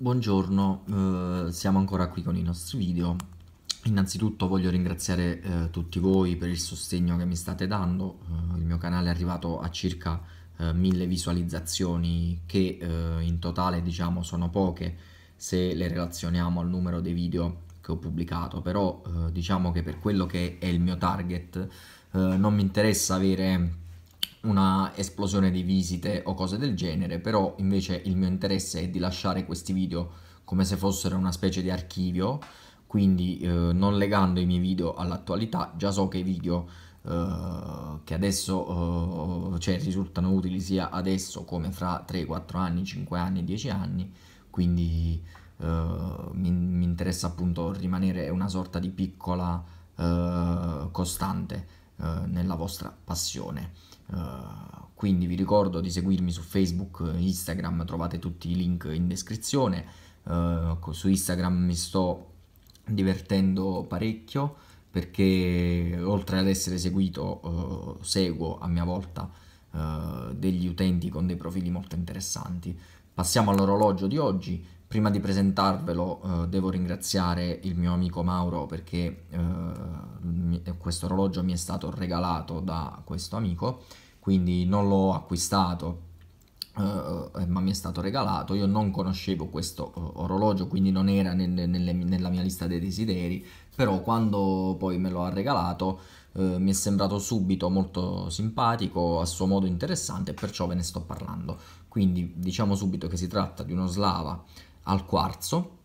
Buongiorno, eh, siamo ancora qui con i nostri video. Innanzitutto voglio ringraziare eh, tutti voi per il sostegno che mi state dando. Eh, il mio canale è arrivato a circa eh, mille visualizzazioni che eh, in totale diciamo sono poche se le relazioniamo al numero dei video che ho pubblicato, però eh, diciamo che per quello che è il mio target non mi interessa avere una esplosione di visite o cose del genere, però invece il mio interesse è di lasciare questi video come se fossero una specie di archivio, quindi eh, non legando i miei video all'attualità, già so che i video eh, che adesso eh, cioè, risultano utili sia adesso come fra 3, 4 anni, 5 anni, 10 anni, quindi eh, mi, mi, interessa appunto rimanere una sorta di piccola costante eh, nella vostra passione. Uh, quindi vi ricordo di seguirmi su Facebook, Instagram, trovate tutti i link in descrizione. Uh, su Instagram mi sto divertendo parecchio perché oltre ad essere seguito uh, seguo a mia volta degli utenti con dei profili molto interessanti. Passiamo all'orologio di oggi. Prima di presentarvelo eh, devo ringraziare il mio amico Mauro perché eh, questo orologio mi è stato regalato da questo amico, quindi non l'ho acquistato eh, ma mi è stato regalato. Io non conoscevo questo eh, orologio, quindi non era nelle, nelle, nella mia lista dei desideri, però quando poi me lo ha regalato eh, mi è sembrato subito molto simpatico, a suo modo interessante perciò ve ne sto parlando. Quindi diciamo subito che si tratta di uno slava al quarzo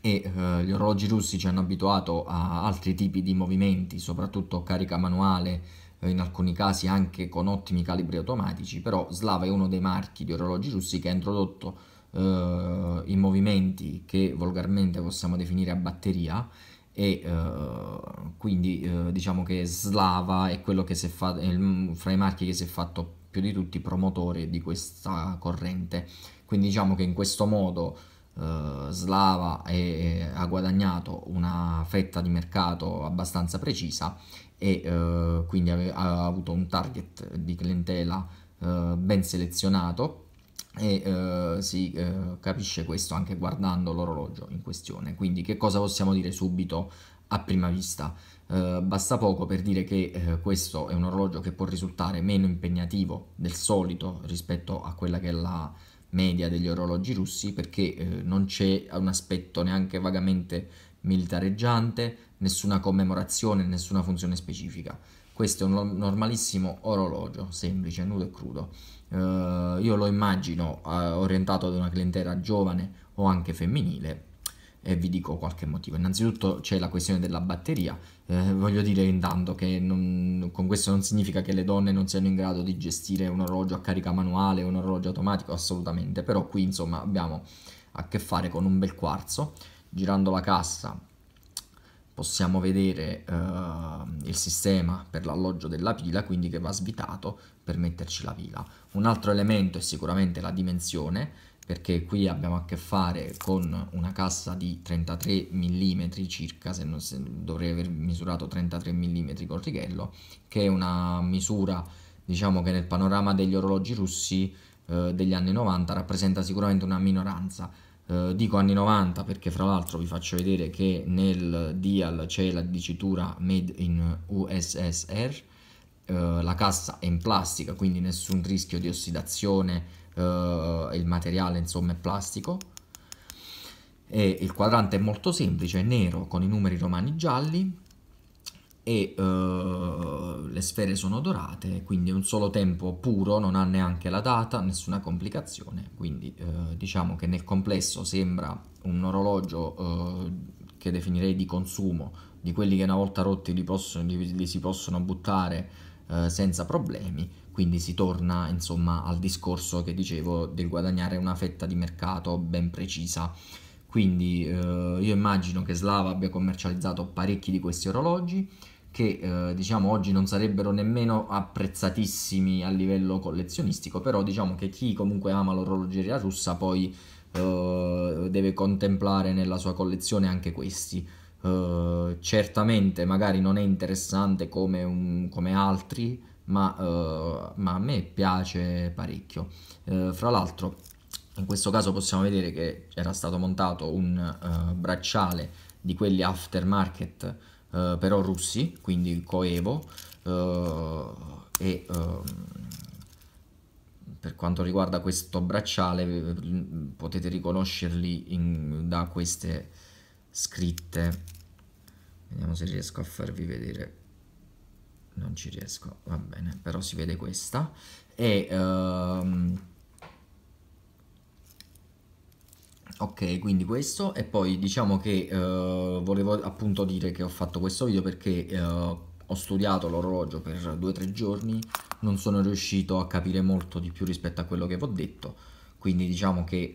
e gli orologi russi ci hanno abituato a altri tipi di movimenti, soprattutto carica manuale, in alcuni casi anche con ottimi calibri automatici, però Slava è uno dei marchi di orologi russi che ha introdotto eh, i movimenti che volgarmente possiamo definire a batteria e eh, quindi eh, diciamo che Slava è quello che si è fatto, fra i marchi che si è fatto più di tutti promotore di questa corrente. Quindi diciamo che in questo modo eh, Slava è, ha guadagnato una fetta di mercato abbastanza precisa e eh, quindi ave, ha avuto un target di clientela eh, ben selezionato e eh, si eh, capisce questo anche guardando l'orologio in questione. Quindi che cosa possiamo dire subito a prima vista? Uh, basta poco per dire che uh, questo è un orologio che può risultare meno impegnativo del solito rispetto a quella che è la media degli orologi russi perché eh, non c'è un aspetto neanche vagamente militareggiante, nessuna commemorazione, nessuna funzione specifica. Questo è un normalissimo orologio, semplice, nudo e crudo. Uh, io lo immagino uh, orientato ad una clientela giovane o anche femminile e vi dico qualche motivo. Innanzitutto c'è la questione della batteria, eh, voglio dire intanto che non, con questo non significa che le donne non siano in grado di gestire un orologio a carica manuale o un orologio automatico, assolutamente, però qui insomma abbiamo a che fare con un bel quarzo, girando la cassa possiamo vedere eh, il sistema per l'alloggio della pila, quindi che va svitato per metterci la pila. Un altro elemento è sicuramente la dimensione, perché qui abbiamo a che fare con una cassa di 33 mm circa, se, non, se dovrei aver misurato 33 mm col righello, che è una misura diciamo che nel panorama degli orologi russi eh, degli anni 90 rappresenta sicuramente una minoranza. Eh, dico anni 90 perché fra l'altro vi faccio vedere che nel dial c'è la dicitura made in USSR, eh, la cassa è in plastica quindi nessun rischio di ossidazione uh, il materiale insomma è plastico. E il quadrante è molto semplice, è nero con i numeri romani gialli e uh, le sfere sono dorate, quindi un solo tempo puro, non ha neanche la data, nessuna complicazione, quindi uh, diciamo che nel complesso sembra un orologio uh, che definirei di consumo, di quelli che una volta rotti li, possono, li, li si possono buttare senza problemi, quindi si torna insomma al discorso che dicevo del guadagnare una fetta di mercato ben precisa. Quindi eh, io immagino che Slava abbia commercializzato parecchi di questi orologi che eh, diciamo oggi non sarebbero nemmeno apprezzatissimi a livello collezionistico, però diciamo che chi comunque ama l'orologeria russa poi eh, deve contemplare nella sua collezione anche questi. Uh, certamente magari non è interessante come, un, come altri ma, uh, ma a me piace parecchio. Uh, fra l'altro in questo caso possiamo vedere che era stato montato un bracciale di quelli aftermarket però russi, quindi coevo e uh, per quanto riguarda questo bracciale potete riconoscerli in, da queste scritte. Vediamo se riesco a farvi vedere. Non ci riesco va bene però si vede questa. E uh, ok quindi questo e poi diciamo che uh, volevo appunto dire che ho fatto questo video perché uh, ho studiato l'orologio per due o tre giorni non sono riuscito a capire molto di più rispetto a quello che vi ho detto. Quindi diciamo che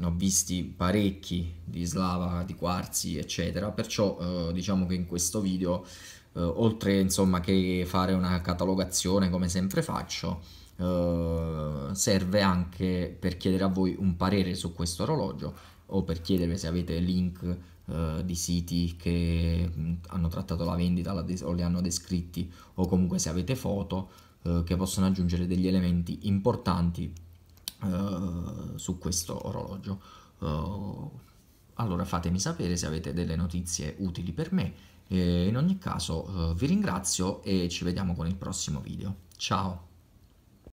ne ho visti parecchi di slava, di quarzi eccetera. Perciò diciamo che in questo video oltre insomma che fare una catalogazione come sempre faccio Uh, serve anche per chiedere a voi un parere su questo orologio o per chiedere se avete link uh, di siti che mh, hanno trattato la vendita la o li hanno descritti o comunque se avete foto uh, che possono aggiungere degli elementi importanti su questo orologio. allora fatemi sapere se avete delle notizie utili per me. E in ogni caso vi ringrazio e ci vediamo con il prossimo video. Ciao!